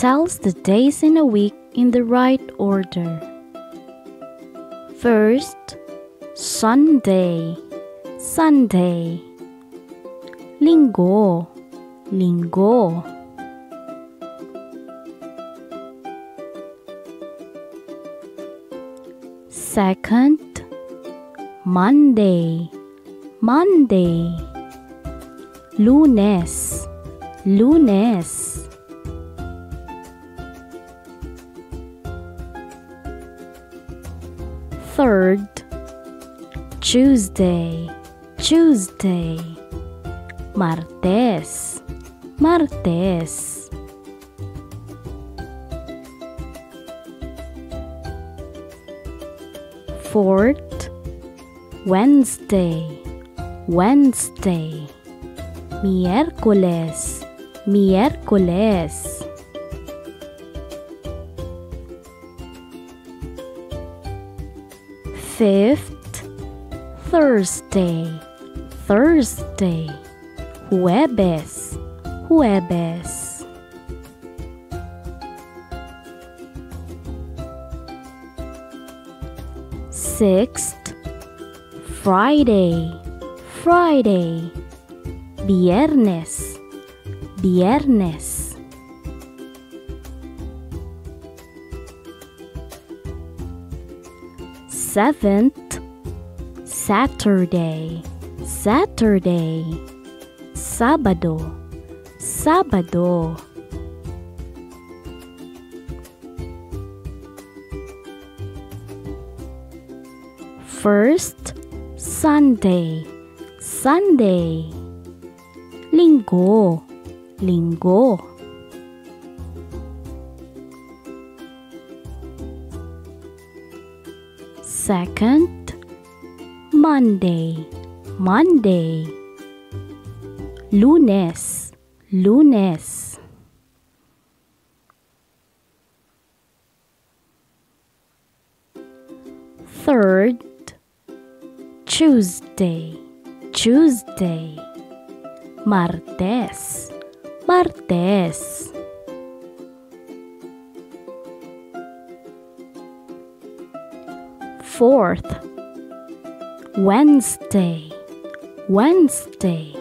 Pronounce the days in a week in the right order. First, Sunday, Sunday. Linggo, Linggo. Second, Monday, Monday. Lunes, Lunes. Third, Tuesday, Tuesday. Martes, Martes. Fourth, Wednesday, Wednesday. Miércoles, miércoles. Fifth, Thursday, Thursday. Jueves, jueves. Sixth, Friday, Friday. Viernes, viernes. Seventh, Saturday, Saturday. Sábado, sábado. First, Sunday, Sunday. Linggo, linggo. Second, Monday, Monday. Lunes, lunes. Third, Tuesday, Tuesday. Martes, martes. Fourth, Wednesday, Wednesday.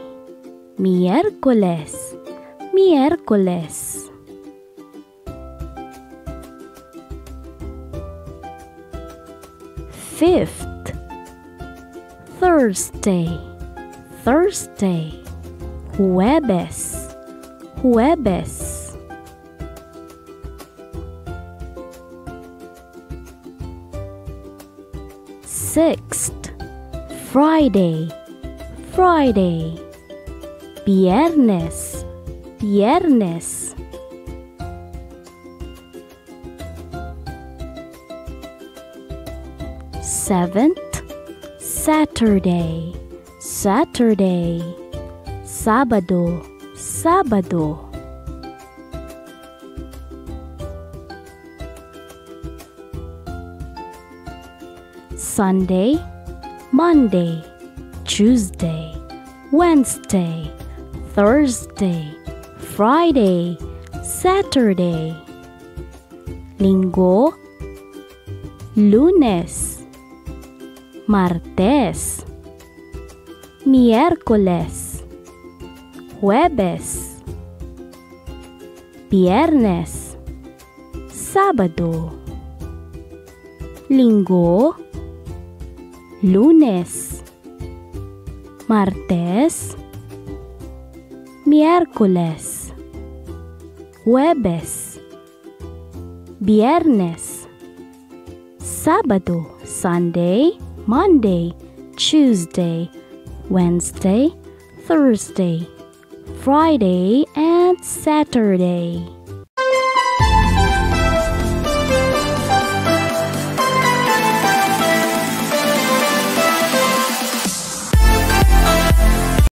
Miércoles, miércoles. Fifth, Thursday, Thursday. Jueves, jueves. Sixth, Friday, Friday. Viernes, viernes. Seventh, Saturday, Saturday. Sábado, sábado. Sunday, Monday, Tuesday, Wednesday, Thursday, Friday, Saturday. Linggo, lunes, martes, miércoles, jueves, viernes, sábado, linggo, lunes, martes, miércoles, jueves, viernes, sábado, Sunday, Monday, Tuesday, Wednesday, Thursday, Friday, and Saturday.